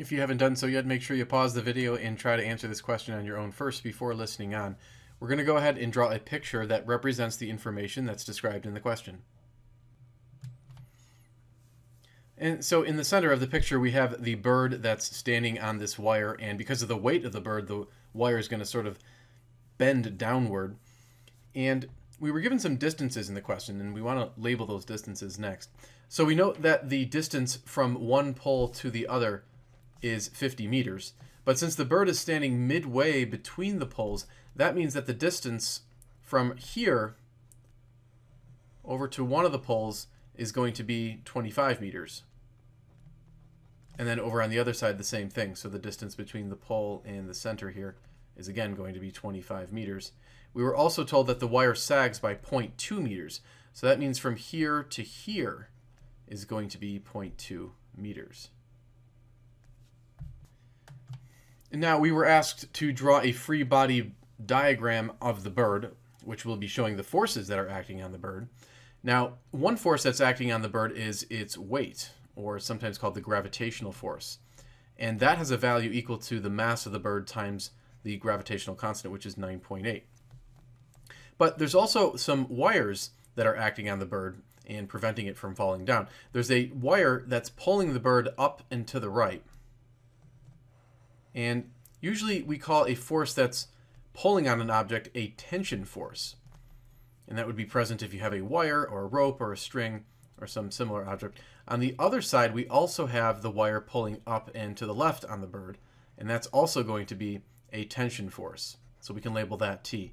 If you haven't done so yet, make sure you pause the video and try to answer this question on your own first before listening on. We're going to go ahead and draw a picture that represents the information that's described in the question. And so in the center of the picture, we have the bird that's standing on this wire, and because of the weight of the bird, the wire is going to sort of bend downward. And we were given some distances in the question, and we want to label those distances next. So we note that the distance from one pole to the other is 50 meters. But since the bird is standing midway between the poles, that means that the distance from here over to one of the poles is going to be 25 meters. And then over on the other side, the same thing. So the distance between the pole and the center here is again going to be 25 meters. We were also told that the wire sags by 0.2 meters. So that means from here to here is going to be 0.2 meters. And now we were asked to draw a free body diagram of the bird, which will be showing the forces that are acting on the bird. Now, one force that's acting on the bird is its weight, or sometimes called the gravitational force. And that has a value equal to the mass of the bird times the gravitational constant, which is 9.8. But there's also some wires that are acting on the bird and preventing it from falling down. There's a wire that's pulling the bird up and to the right, and usually we call a force that's pulling on an object a tension force. And that would be present if you have a wire or a rope or a string or some similar object. On the other side, we also have the wire pulling up and to the left on the bird. And that's also going to be a tension force. So we can label that T.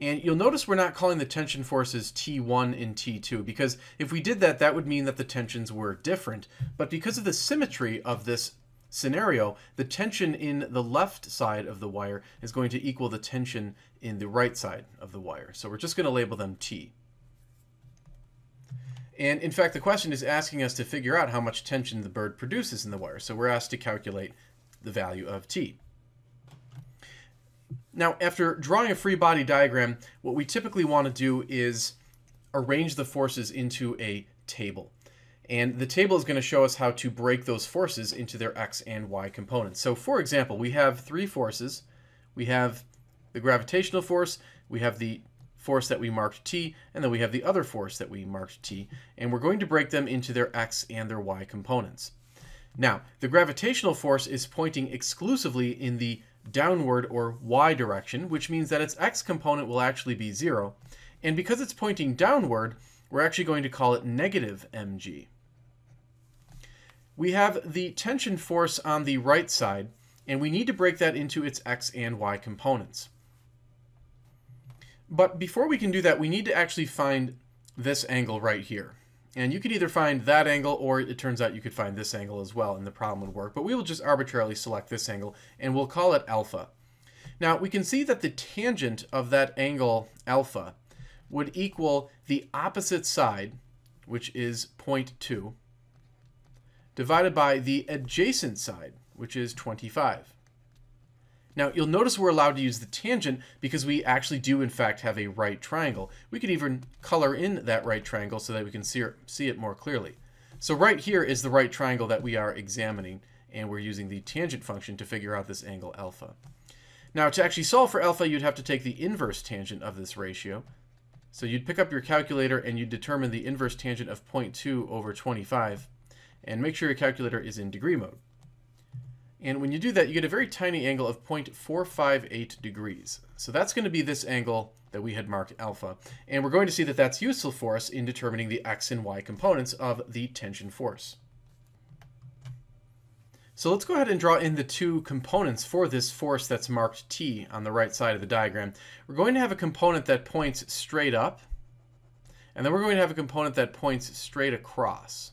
And you'll notice we're not calling the tension forces T1 and T2 because if we did that, that would mean that the tensions were different. But because of the symmetry of this scenario, the tension in the left side of the wire is going to equal the tension in the right side of the wire. So we're just going to label them T. And in fact, the question is asking us to figure out how much tension the bird produces in the wire. So we're asked to calculate the value of T. Now, after drawing a free body diagram, what we typically want to do is arrange the forces into a table. And the table is going to show us how to break those forces into their x and y components. So for example, we have three forces. We have the gravitational force, we have the force that we marked t, and then we have the other force that we marked t, and we're going to break them into their x and their y components. Now, the gravitational force is pointing exclusively in the downward or y direction, which means that its x component will actually be 0. And because it's pointing downward, we're actually going to call it negative mg we have the tension force on the right side, and we need to break that into its x and y components. But before we can do that, we need to actually find this angle right here. And you could either find that angle, or it turns out you could find this angle as well, and the problem would work. But we will just arbitrarily select this angle, and we'll call it alpha. Now, we can see that the tangent of that angle alpha would equal the opposite side, which is 0.2, divided by the adjacent side, which is 25. Now, you'll notice we're allowed to use the tangent because we actually do, in fact, have a right triangle. We could even color in that right triangle so that we can see, see it more clearly. So right here is the right triangle that we are examining, and we're using the tangent function to figure out this angle alpha. Now, to actually solve for alpha, you'd have to take the inverse tangent of this ratio. So you'd pick up your calculator and you'd determine the inverse tangent of 0.2 over 25 and make sure your calculator is in degree mode. And when you do that, you get a very tiny angle of 0.458 degrees. So that's going to be this angle that we had marked alpha. And we're going to see that that's useful for us in determining the x and y components of the tension force. So let's go ahead and draw in the two components for this force that's marked T on the right side of the diagram. We're going to have a component that points straight up, and then we're going to have a component that points straight across.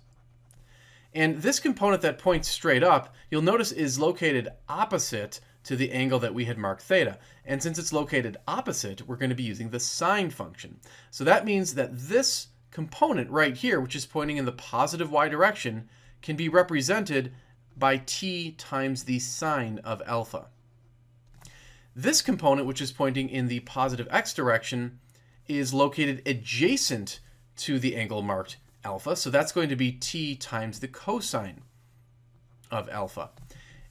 And this component that points straight up, you'll notice is located opposite to the angle that we had marked theta. And since it's located opposite, we're going to be using the sine function. So that means that this component right here, which is pointing in the positive y direction, can be represented by t times the sine of alpha. This component, which is pointing in the positive x direction, is located adjacent to the angle marked alpha. So that's going to be t times the cosine of alpha.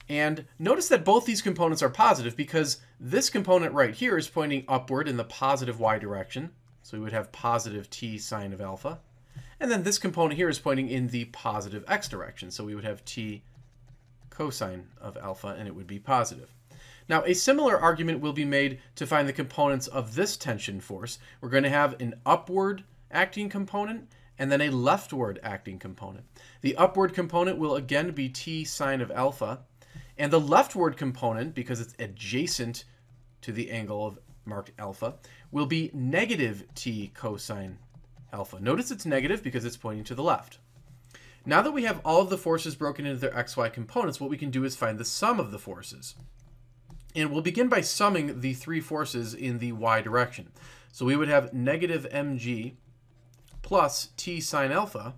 And notice that both these components are positive because this component right here is pointing upward in the positive y direction. So we would have positive t sine of alpha. And then this component here is pointing in the positive x direction. So we would have t cosine of alpha, and it would be positive. Now, a similar argument will be made to find the components of this tension force. We're going to have an upward acting component and then a leftward acting component. The upward component will again be t sine of alpha, and the leftward component, because it's adjacent to the angle of marked alpha, will be negative t cosine alpha. Notice it's negative because it's pointing to the left. Now that we have all of the forces broken into their xy components, what we can do is find the sum of the forces. And we'll begin by summing the three forces in the y direction. So we would have negative mg plus t sine alpha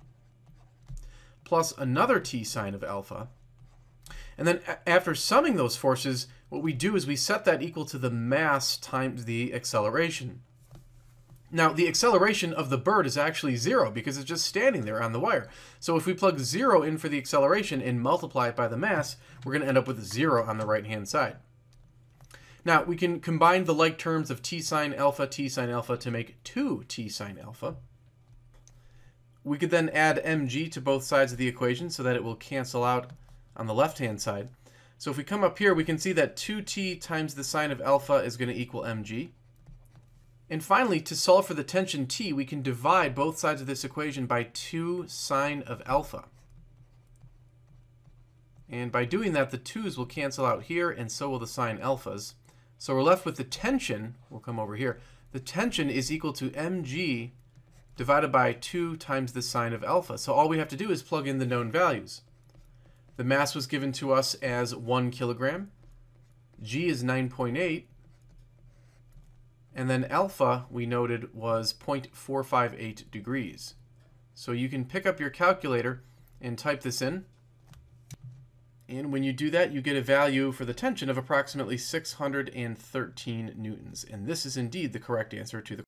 plus another t sine of alpha. And then after summing those forces, what we do is we set that equal to the mass times the acceleration. Now, the acceleration of the bird is actually zero because it's just standing there on the wire. So if we plug zero in for the acceleration and multiply it by the mass, we're going to end up with zero on the right-hand side. Now, we can combine the like terms of t sine alpha, t sine alpha to make 2 t sine alpha. We could then add mg to both sides of the equation so that it will cancel out on the left-hand side. So if we come up here, we can see that 2t times the sine of alpha is going to equal mg. And finally, to solve for the tension T, we can divide both sides of this equation by 2 sine of alpha. And by doing that, the 2's will cancel out here, and so will the sine alphas. So we're left with the tension, we'll come over here, the tension is equal to mg divided by 2 times the sine of alpha. So all we have to do is plug in the known values. The mass was given to us as 1 kilogram. G is 9.8. And then alpha, we noted, was 0.458 degrees. So you can pick up your calculator and type this in. And when you do that, you get a value for the tension of approximately 613 newtons. And this is indeed the correct answer to the